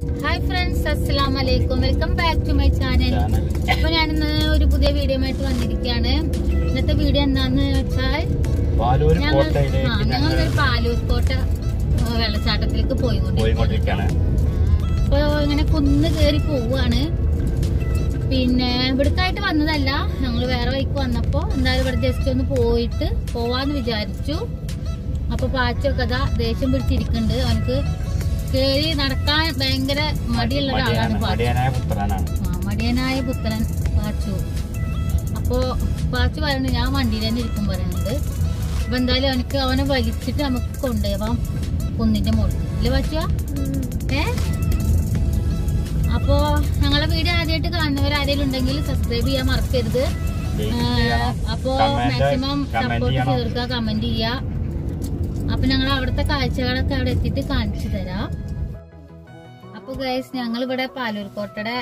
Hi friends അസ്സലാം വലൈക്കും welcome back to my channel അപ്പൊ ഞാനിന്ന് ഒരു പുതിയ വീഡിയോ ആയിട്ട് വന്നിരിക്കുകയാണ്. ഇന്നത്തെ വീഡിയോ എന്താന്ന് വെച്ചാൽ ഞങ്ങൾ ഞങ്ങളൊരു പാലൂർ കോട്ട വെള്ളച്ചാട്ടത്തിലേക്ക് പോയിക്കൊണ്ടിരിക്കുകയാണ്. അപ്പൊ ഇങ്ങനെ കുന്ന് കയറി പോവാണ്. പിന്നെ ഇവിടുത്തായിട്ട് വന്നതല്ല. ഞങ്ങൾ വേറെ വൈക്ക് വന്നപ്പോ എന്തായാലും ഇവിടെ ജസ്റ്റ് ഒന്ന് പോയിട്ട് പോവാന്ന് വിചാരിച്ചു. അപ്പൊ പാച്ചൊക്കെ അതാ ദേഷ്യം പിടിച്ചിരിക്കുന്നുണ്ട്. അവനക്ക് കേറി നടക്കാൻ ഭയങ്കര മടിയുള്ള ഒരാളാണ് പാച്ചു. മടിയനായ പുത്രനാണ്. ആ, മടിയനായ പുത്രൻ പാച്ചു. അപ്പോ പാച്ചു പറയുന്നത് ഞാൻ വണ്ടിയിൽ തന്നെ ഇരിക്കും പറയുന്നത് അപ്പൊ എന്തായാലും അവനക്ക് അവനെ വലിച്ചിട്ട് നമുക്ക് കൊണ്ടുപോവാം കുന്നിന്റെ മോൾ അല്ലേ പാച്ചുവാ ഏ? അപ്പോ ഞങ്ങളെ വീഡിയോ ആദ്യമായിട്ട് കാണുന്നവർ ആരെങ്കിലും ഉണ്ടെങ്കിൽ സബ്സ്ക്രൈബ് ചെയ്യാൻ മറക്കരുത്. അപ്പോ മാക്സിമം സപ്പോർട്ട്. ചെയ്തെടുക്കുക കമന്റ് ചെയ്യുക. അപ്പൊ ഞങ്ങൾ അവിടുത്തെ കാഴ്ചകളൊക്കെ അവിടെ എത്തിയിട്ട് കാണിച്ചു തരാം. അപ്പൊ ഗൈസ് ഞങ്ങൾ ഇവിടെ പാലൂർക്കോട്ടയുടെ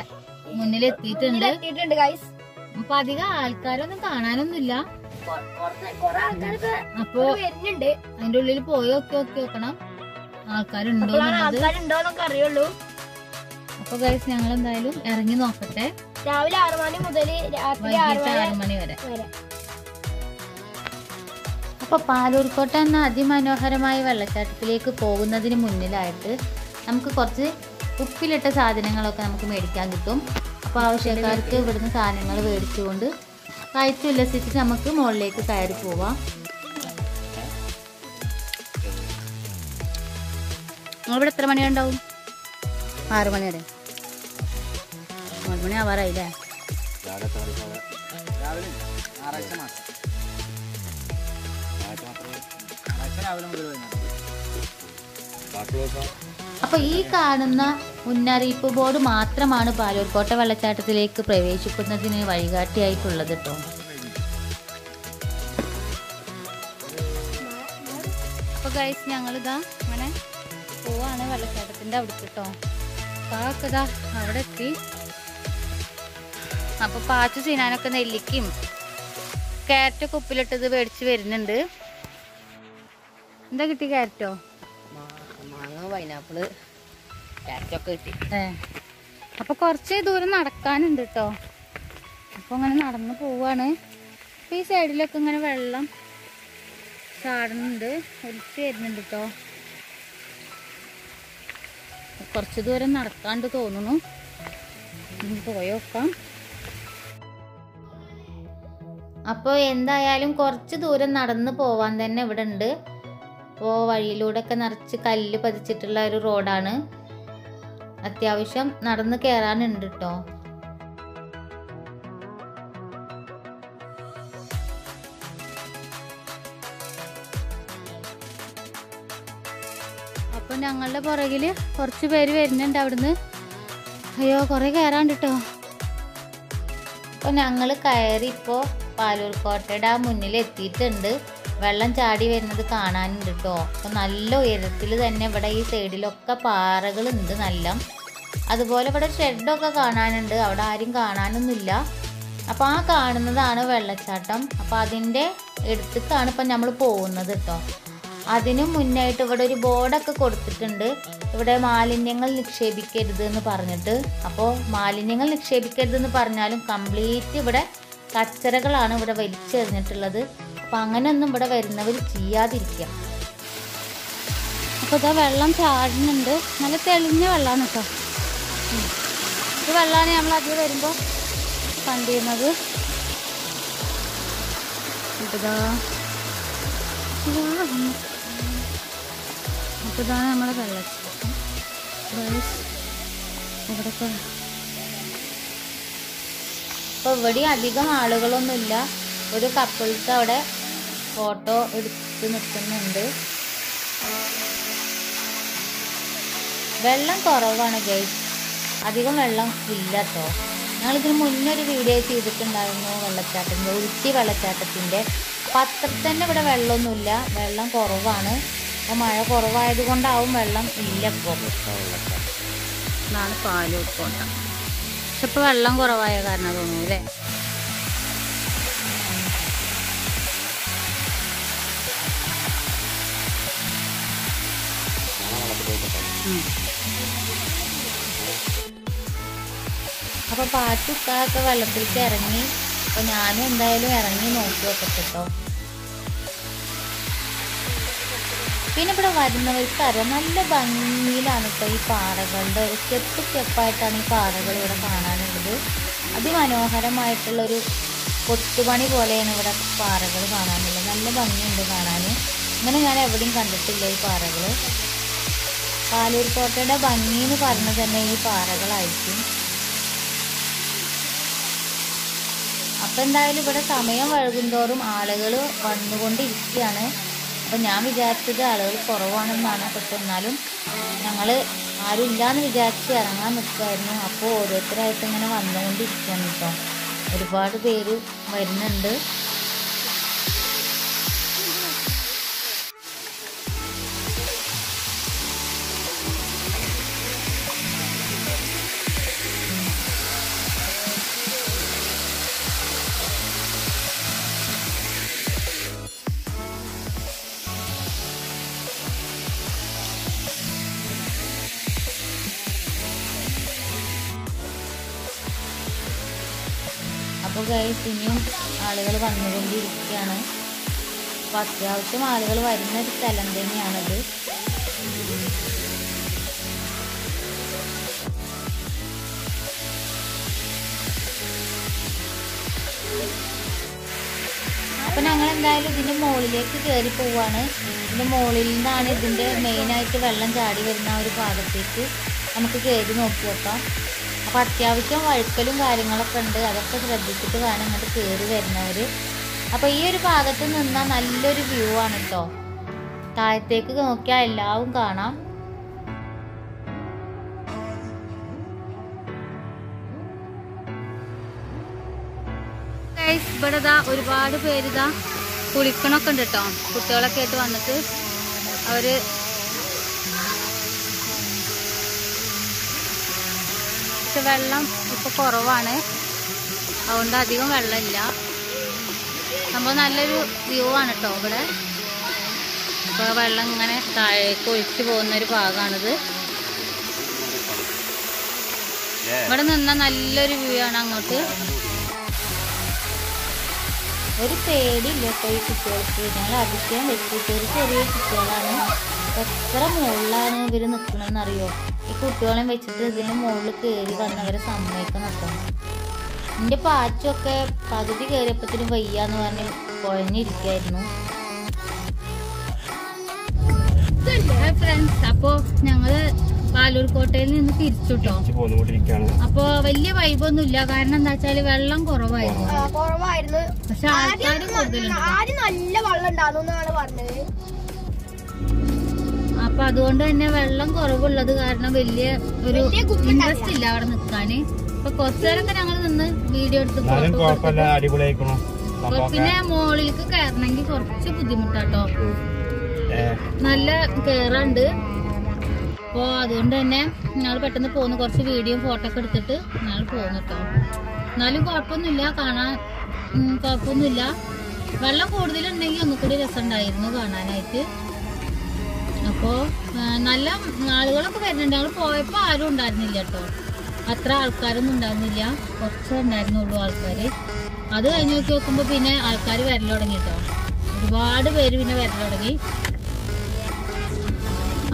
മുന്നിൽ എത്തിയിട്ടുണ്ട്. എത്തിയിട്ടുണ്ട് ഗൈസ് അപ്പൊ അധികം ആൾക്കാരൊന്നും കാണാനൊന്നുമില്ല. അപ്പൊ വരുന്നുണ്ട്. അതിന്റെ ഉള്ളിൽ പോയി ഒക്കെ ഒക്കെ നോക്കണം. ആൾക്കാരുണ്ടോ ആൾക്കാരുണ്ടോന്നൊക്കെ അറിയുള്ളൂ. അപ്പൊ ഗൈസ് ഞങ്ങൾ എന്തായാലും ഇറങ്ങി നോക്കട്ടെ. രാവിലെ ആറു മണി മുതൽ രാത്രി ആറുമണി മണി ആറു മണി വരെ. വരെ അപ്പൊ പാലൂർക്കോട്ട എന്ന അതിമനോഹരമായ വെള്ളച്ചാട്ടത്തിലേക്ക് പോകുന്നതിന് മുന്നിലായിട്ട് നമുക്ക് കുറച്ച് ഉപ്പിലിട്ട സാധനങ്ങളൊക്കെ നമുക്ക് മേടിക്കാൻ കിട്ടും. അപ്പോൾ ആവശ്യക്കാർക്ക് ഇവിടുന്ന് സാധനങ്ങൾ മേടിച്ചുകൊണ്ട് കഴിച്ച് ഉല്ലസിച്ചിട്ട് നമുക്ക് മുകളിലേക്ക് കയറി പോവാം. നിങ്ങളിവിടെ എത്ര മണി ഉണ്ടാവും? ആറു മണി വരെ. ആറു മണി ആവാറായില്ലേ? രാവിലെ മണിക്കാണ്? മാത്രം അപ്പൊ ഈ കാണുന്ന മുന്നറിയിപ്പ് ബോർഡ് മാത്രമാണ് പാലൂർക്കോട്ട വെള്ളച്ചാട്ടത്തിലേക്ക് പ്രവേശിക്കുന്നതിന് വഴികാട്ടിയായിട്ടുള്ളത് കേട്ടോ അപ്പൊ ഗൈസ് ഞങ്ങളിതാ അങ്ങനെ പോവാണ് വെള്ളച്ചാട്ടത്തിന്റെ അവിടെ കേട്ടോ കാക്കതാ അവിടെ എത്തി. അപ്പൊ പാച്ചു സീനാനൊക്കെ നെല്ലിക്കും ക്യാരറ്റൊക്കെ ഉപ്പിലിട്ടത് മേടിച്ച് വരുന്നുണ്ട്. എന്താ കിട്ടി ക്യാരറ്റോ മാങ്ങ പൈനാപ്പിൾ ക്യാരറ്റൊക്കെ കിട്ടി. അപ്പൊ കുറച്ച് ദൂരം നടക്കാനുണ്ട് കേട്ടോ അപ്പൊ അങ്ങനെ നടന്നു പോവാണ്. അപ്പൊ ഈ സൈഡിലൊക്കെ ഇങ്ങനെ വെള്ളം ചാടുന്നുണ്ട്. ഒലിച്ച് വരുന്നുണ്ട് കേട്ടോ കുറച്ച് ദൂരം നടക്കാണ്ട് തോന്നുന്നു. പോയോക്കാം പോയി അപ്പോൾ എന്തായാലും കുറച്ച് ദൂരം നടന്ന് പോവാൻ തന്നെ ഇവിടെ ഉണ്ട് അപ്പോൾ വഴിയിലൂടെ ഒക്കെ നിറച്ച് കല്ല് പതിച്ചിട്ടുള്ള ഒരു റോഡാണ്. അത്യാവശ്യം നടന്ന് കയറാനുണ്ട് കേട്ടോ അപ്പൊ ഞങ്ങളുടെ പുറകിൽ കുറച്ച് പേര് വരുന്നുണ്ട് അവിടുന്ന്. അയ്യോ കുറേ കയറാണ്ട് കേട്ടോ അപ്പൊ ഞങ്ങൾ കയറി ഇപ്പോ പാലൂർ കോട്ടയുടെ ആ മുന്നിൽ എത്തിയിട്ടുണ്ട് വെള്ളം ചാടി വരുന്നത് കാണാനുണ്ട് കേട്ടോ അപ്പം നല്ല ഉയരത്തിൽ തന്നെ ഇവിടെ ഈ സൈഡിലൊക്കെ പാറകളുണ്ട് നല്ല. അതുപോലെ ഇവിടെ ഷെഡൊക്കെ കാണാനുണ്ട്. അവിടെ ആരും കാണാനൊന്നുമില്ല. അപ്പോൾ ആ കാണുന്നതാണ് വെള്ളച്ചാട്ടം. അപ്പോൾ അതിന്റെ എടുത്തിട്ടാണ് ഇപ്പം നമ്മൾ പോകുന്നത് കേട്ടോ അതിനു മുന്നായിട്ട് ഇവിടെ ഒരു ബോർഡൊക്കെ കൊടുത്തിട്ടുണ്ട്. ഇവിടെ മാലിന്യങ്ങൾ നിക്ഷേപിക്കരുത് എന്ന് പറഞ്ഞിട്ട്. അപ്പോൾ മാലിന്യങ്ങൾ നിക്ഷേപിക്കരുത് എന്ന് പറഞ്ഞാലും കംപ്ലീറ്റ് ഇവിടെ കച്ചറകളാണ് ഇവിടെ വലിച്ചെറിഞ്ഞിട്ടുള്ളത്. അപ്പോൾ അങ്ങനെയൊന്നും ഇവിടെ വരുന്നവർ ചെയ്യാതിരിക്കുക. അപ്പോൾ ഇതാ വെള്ളം ചാടുന്നുണ്ട്. നല്ല തെളിഞ്ഞ വെള്ളമാണ് കേട്ടോ. ഈ വെള്ളമാണ് നമ്മൾ അധികം വരുമ്പോൾ കണ്ടിരുന്നത് ഇതാ. അപ്പോൾ ഇതാണ് നമ്മുടെ വെള്ളച്ചാട്ടം. ഇവിടൊക്കെ. അപ്പോൾ ഇവിടെ അധികം ആളുകളൊന്നുമില്ല. ഒരു കപ്പിൾസ് അവിടെ ഫോട്ടോ എടുത്ത് നിൽക്കുന്നുണ്ട്. വെള്ളം കുറവാണ് ഗൈസ് അധികം വെള്ളം ഇല്ല കേട്ടോ ഞങ്ങളിതിന് മുന്നേ ഒരു വീഡിയോ ചെയ്തിട്ടുണ്ടായിരുന്നു വെള്ളച്ചാട്ടത്തിന്റെ ഉരുത്തി വെള്ളച്ചാട്ടത്തിന്റെ. അത്ര തന്നെ ഇവിടെ വെള്ളമൊന്നുമില്ല. വെള്ളം കുറവാണ്. അപ്പോൾ മഴ കുറവായത് കൊണ്ടാവും വെള്ളം ഇല്ല ഇപ്പോൾ എന്നാണ് പാലൂർ കോട്ട പക്ഷെ ഇപ്പോൾ വെള്ളം കുറവായ കാരണം തോന്നുന്നു അല്ലേ അപ്പോൾ ഉപ്പാക്കെ വെള്ളത്തിലേക്ക് ഇറങ്ങി. അപ്പൊ ഞാനും എന്തായാലും ഇറങ്ങി നോക്കി നോക്കട്ടെ കേട്ടോ പിന്നെ ഇവിടെ വരുന്നവർക്ക് അറിയാം നല്ല ഭംഗിയിലാണ് ഇപ്പോൾ ഈ പാറകളുടെ സ്റ്റെപ്പ് സ്റ്റെപ്പായിട്ടാണ് ഈ പാറകൾ ഇവിടെ കാണാനുള്ളത്. അതിമനോഹരമായിട്ടുള്ളൊരു കൊത്തുപണി പോലെയാണ് ഇവിടെ പാറകൾ കാണാനുള്ളത്. നല്ല ഭംഗിയുണ്ട് കാണാൻ ഇങ്ങനെ ഞാൻ എവിടെയും കണ്ടിട്ടില്ല ഈ പാറകൾ പാലൂർ കോട്ടയുടെ ഭംഗി എന്ന് പറഞ്ഞ തന്നെ ഈ പാറകളായിരിക്കും. അപ്പം എന്തായാലും ഇവിടെ സമയം വഴുകുന്തോറും ആളുകൾ വന്നുകൊണ്ടിരിക്കുകയാണ്. അപ്പം ഞാൻ വിചാരിച്ചത് ആളുകൾ കുറവാണെന്നാണ്. പക്ഷെ എന്നാലും ഞങ്ങൾ ആരും ഇല്ലാന്ന് വിചാരിച്ച് ഇറങ്ങാൻ നിൽക്കുമായിരുന്നു അപ്പോൾ ഓരോരുത്തരായിട്ട് ഇങ്ങനെ വന്നുകൊണ്ടിരിക്കുകയാണ് കേട്ടോ. ഒരുപാട് പേര് വരുന്നുണ്ട്. അപ്പോൾ ഗൈസ് ഇനിയും ആളുകൾ വന്നുകൊണ്ടിരിക്കുകയാണ്. അപ്പോൾ അത്യാവശ്യം ആളുകൾ വരുന്ന ഒരു സ്ഥലം തന്നെയാണത്. അപ്പോൾ ഞങ്ങൾ എന്തായാലും ഇതിന്റെ മുകളിലേക്ക് കയറി പോവാണ്. ഇതിന്റെ മുകളിൽ നിന്നാണ് ഇതിന്റെ മെയിനായിട്ട് വെള്ളം ചാടി വരുന്ന ഒരു ഭാഗത്തേക്ക് നമുക്ക് കയറി നോക്കി നോക്കാം അപ്പോൾ അത്യാവശ്യം വഴുക്കലും കാര്യങ്ങളൊക്കെ ഉണ്ട്. അതൊക്കെ ശ്രദ്ധിച്ചിട്ട് വേണം ഇങ്ങോട്ട് കയറി വരുന്നവർ അപ്പോൾ ഈ ഒരു ഭാഗത്ത് നിന്നാൽ നല്ലൊരു വ്യൂ ആണ് കേട്ടോ താഴത്തേക്ക് നോക്കിയാൽ എല്ലാവും കാണാം. ഇവിടെ ഇതാ ഒരുപാട് പേര് ഇതാ കുളിക്കണൊക്കെ ഉണ്ട് കേട്ടോ കുട്ടികളൊക്കെ ആയിട്ട് വന്നിട്ട് അവർ വെള്ളം ഇപ്പൊ കുറവാണ്. അതുകൊണ്ട് അധികം വെള്ളമില്ല. സംഭവം നല്ലൊരു വ്യൂ ആണ് കേട്ടോ ഇവിടെ. ഇപ്പൊ വെള്ളം ഇങ്ങനെ താഴേക്ക് ഒഴിച്ചു പോകുന്ന ഒരു ഭാഗമാണിത് ഇവിടെ നിന്ന നല്ലൊരു വ്യൂ ആണ് അങ്ങോട്ട്. ഒരു പേടിയില്ല കേട്ടോ ഈ കുട്ടികൾക്ക്. ഞങ്ങൾ അതിശയം വെച്ചിട്ട് ഒരു ചെറിയ കുട്ടികളാണ്. എത്ര മുകളിലാണ് ഇവർ നിൽക്കണമെന്ന് അറിയോ ഈ കുട്ടികളെ വെച്ചിട്ട് ഇതിന് മുകളിൽ കയറി വന്നവരെ സമ്മതിക്കണം കേട്ടോ എന്റെ പാച്ചൊക്കെ പകുതി കയറിയപ്പോഴത്തേനും വയ്യാന്ന് പറഞ്ഞ് കുഴഞ്ഞിരിക്കായിരുന്നു. ഫ്രണ്ട്സ് അപ്പോ ഞങ്ങൾ പാലൂർ കോട്ടയിൽ നിന്ന് തിരിച്ചു കേട്ടോ തിരിച്ചു പോന്നുകൊണ്ടിരിക്കുകയാണ് അപ്പൊ വലിയ വൈബൊന്നും ഇല്ല. കാരണം എന്താ വെച്ചാൽ വെള്ളം കുറവായിരുന്നു. കുറവായിരുന്നു. പക്ഷെ ആൾക്കാർ കൂടുതലുണ്ട് ആദ്യം നല്ല വെള്ളം ഉണ്ടാകുന്നു എന്നാണ് പറഞ്ഞത്. അപ്പൊ അതുകൊണ്ട് തന്നെ വെള്ളം കുറവുള്ളത് കാരണം വലിയ ഒരു ഇൻട്രസ്റ്റ് ഇല്ല അവിടെ നിൽക്കാന്. അപ്പൊ കുറച്ചേരൊക്കെ ഞങ്ങൾ നിന്ന് വീഡിയോ എടുത്ത് പിന്നെ മുകളിലേക്ക് കയറണമെങ്കിൽ കുറച്ച് ബുദ്ധിമുട്ടാട്ടോ. നല്ല കയറുണ്ട്. അപ്പോ അതുകൊണ്ട് തന്നെ ഞങ്ങൾ പെട്ടെന്ന് പോന്നു കുറച്ച് വീഡിയോ ഫോട്ടോ ഒക്കെ എടുത്തിട്ട് ഞങ്ങൾ പോന്നു കേട്ടോ എന്നാലും കുഴപ്പമൊന്നുമില്ല കാണാൻ കുഴപ്പമൊന്നുമില്ല. വെള്ളം കൂടുതലുണ്ടെങ്കിൽ ഒന്നുകൂടി രസമുണ്ടായിരുന്നു കാണാനായിട്ട്. അപ്പോൾ നല്ല ആളുകളൊക്കെ വരുന്നുണ്ട്. ഞങ്ങൾ പോയപ്പോൾ ആരും ഉണ്ടായിരുന്നില്ല കേട്ടോ. അത്ര ആൾക്കാരൊന്നും ഉണ്ടായിരുന്നില്ല. കുറച്ചേ ഉണ്ടായിരുന്നുള്ളൂ ആൾക്കാർ അത് കഴിഞ്ഞ് നോക്കി നോക്കുമ്പോൾ പിന്നെ ആൾക്കാർ വരൽ തുടങ്ങി കേട്ടോ. ഒരുപാട് പേര് പിന്നെ വരൽ തുടങ്ങി.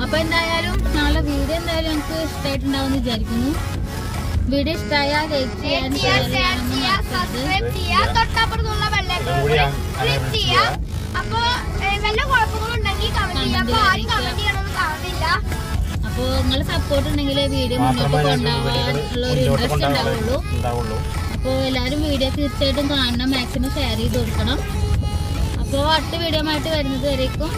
അപ്പോൾ എന്തായാലും നാളെ വീഡിയോ എന്തായാലും ഞങ്ങൾക്ക് ഇഷ്ടമായിട്ടുണ്ടാവും വിചാരിക്കുന്നു. വീഡിയോ ഇഷ്ടമായാൽ ലൈക്ക് ചെയ്യാൻ അപ്പോൾ സബ്സ്ക്രൈബ് ചെയ്യാ തൊട്ടപ്പുറത്തുള്ള ബെല്ലൈക്കൺ ഇതും ക്ലിക്ക് അങ്ങനെ ചെയ്യാ. അപ്പൊ ഏ, വല്ല കുഴപ്പങ്ങളുണ്ടെങ്കിൽ അപ്പോൾ നിങ്ങൾ സപ്പോർട്ട് ഉണ്ടെങ്കിൽ വീഡിയോ മുന്നോട്ട് കൊണ്ടുപോകാനുള്ള ഒരു ഇൻട്രസ്റ്റ് ഉണ്ടാവുള്ളൂ. അപ്പോൾ എല്ലാവരും വീഡിയോ തീർച്ചയായിട്ടും കാണണം മാക്സിമം ഷെയർ ചെയ്ത് കൊടുക്കണം. അപ്പോൾ അടുത്ത വീഡിയോ ആയിട്ട് വരുന്നത് വരേക്കും.